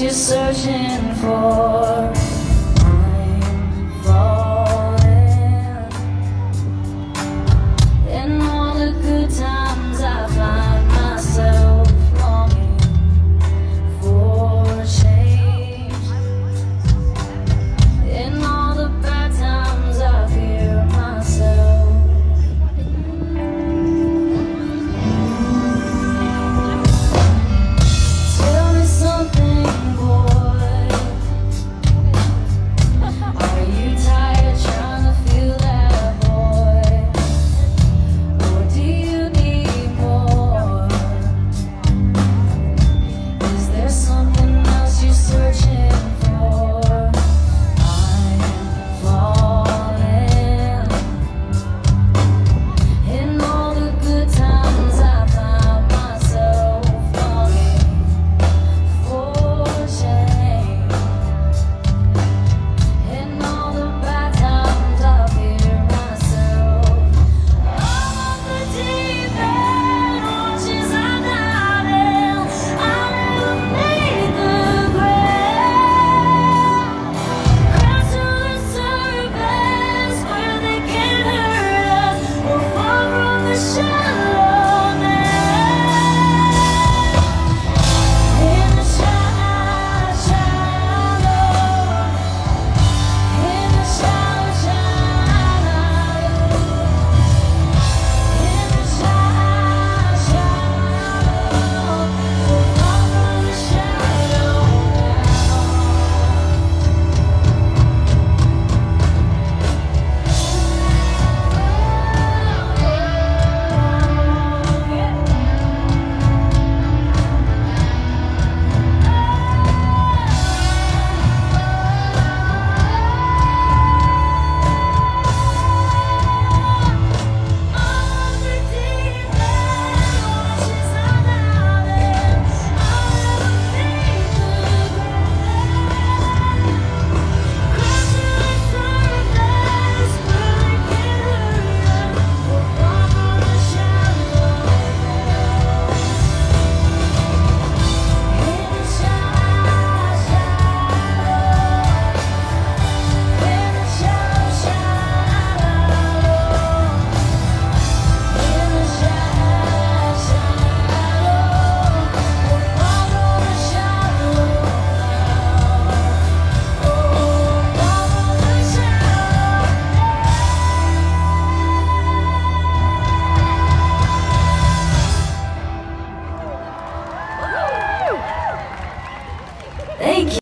you're searching for.